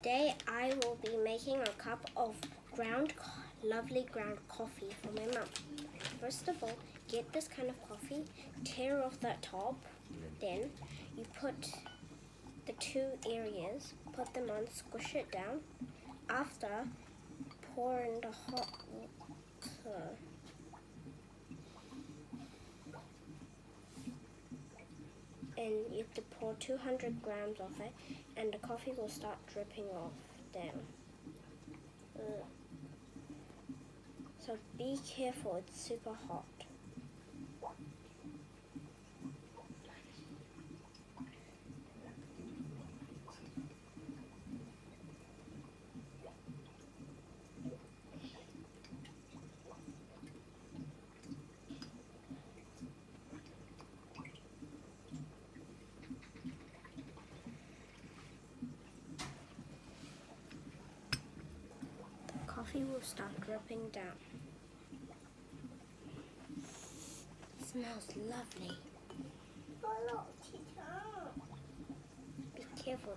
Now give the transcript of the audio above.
Today I will be making a cup of ground, lovely ground coffee for my mum. First of all, get this kind of coffee, tear off that top, then you put the two areas, put them on, squish it down. After, pour in the hot water. And you have to pour 200 grams of it, and the coffee will start dripping off down. Uh, so be careful, it's super hot. Coffee will start dripping down. It smells lovely. Be careful.